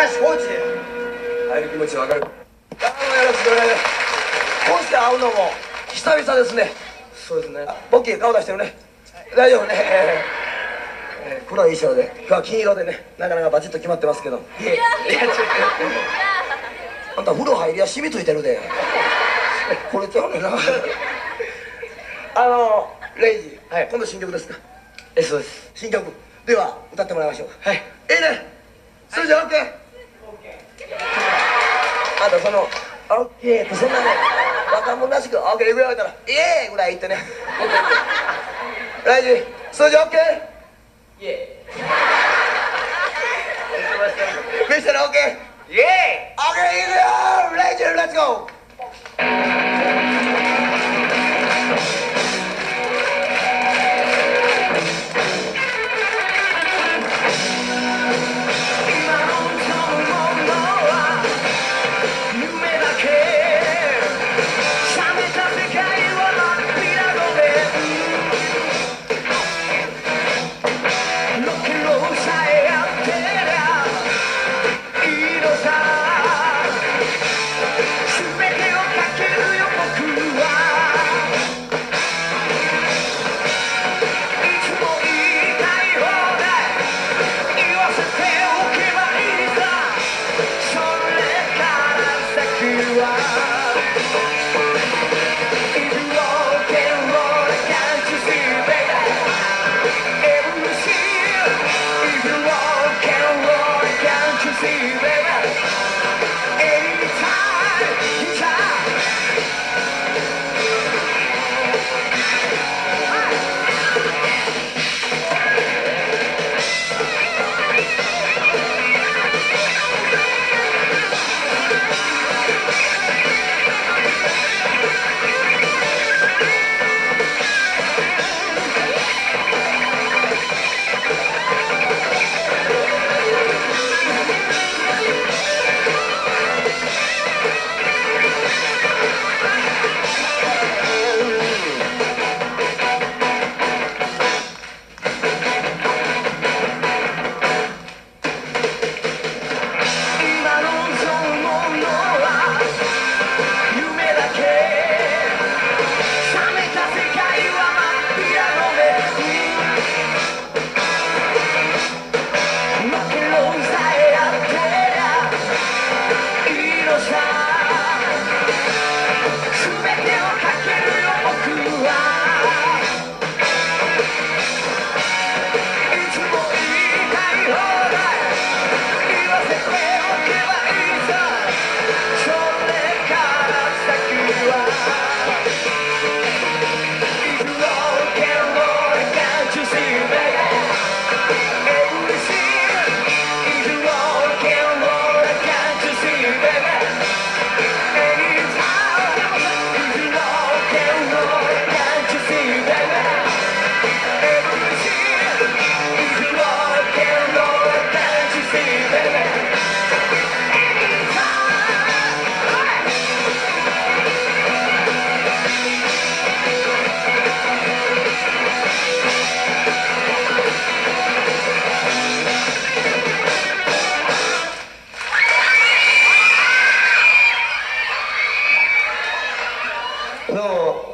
橋コーチ会える気持ちわかる。どうもよろしく。お願いしますこうして会うのも久々ですね。そうですね。あボッキー顔出してるね。大丈夫ね。えーえー黒い衣装で今日は金色でねなかなかバチッと決まってますけど。いや。いやちょっと。あんた風呂入りや染みついてるで。これちゃうねんな。あのレイジ、はい。今度新曲ですか？えそうです。新曲。では歌ってもらいましょう。はい。ええね。それじゃ OK あとその「OK」ってそんなね若者らしく「OK」ぐらい言ったら「イエーイ!」ぐらい言ってねライジそれじゃ OK? イエミスター OK? イイエ OK いくよライジレッツゴー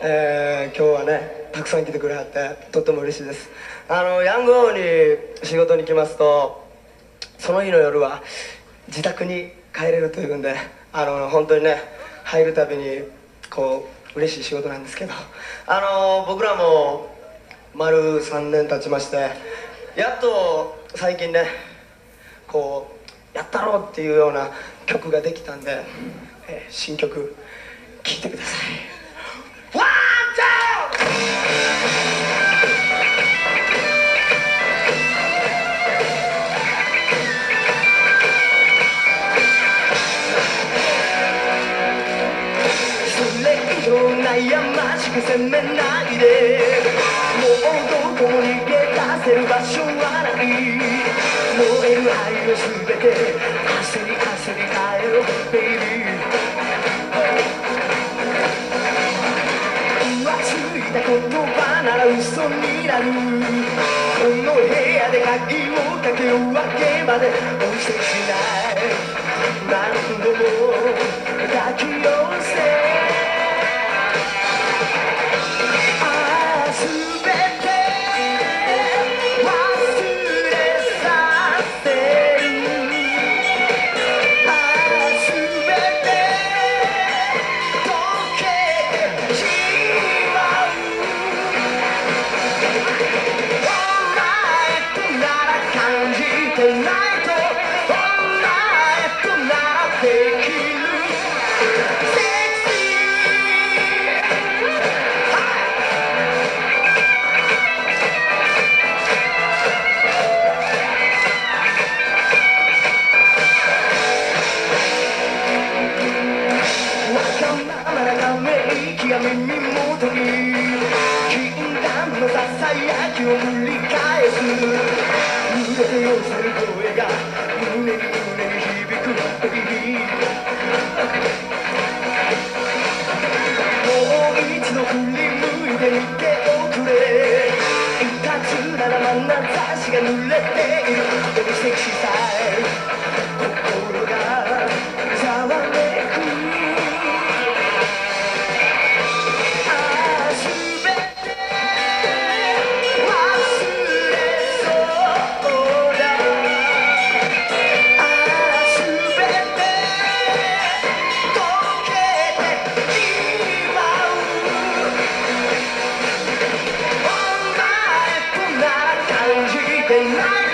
えー今日はねたくさん来てくれはってとっても嬉しいです。あのヤングオーに仕事に来ますとその日の夜は自宅に帰れるというんであの本当にね入るたびにこう嬉しい仕事なんですけどあの僕らも丸3年経ちましてやっと最近ねこうやったろうっていうような曲ができたんで、えー新曲聴いてください。責めないで。もうどこに行けせる場所はない。燃える愛を全て汗に汗に変えろベイビー浮ついた言葉なら嘘になる。この部屋で鍵をかけるわけまでお見せしない。何度も抱き寄せさやを繰り返す濡れて寄せる声が胸に胸に響く時もう一度振り向いてみておくれいたつならまなざしが濡れているセクシーさえ心 ley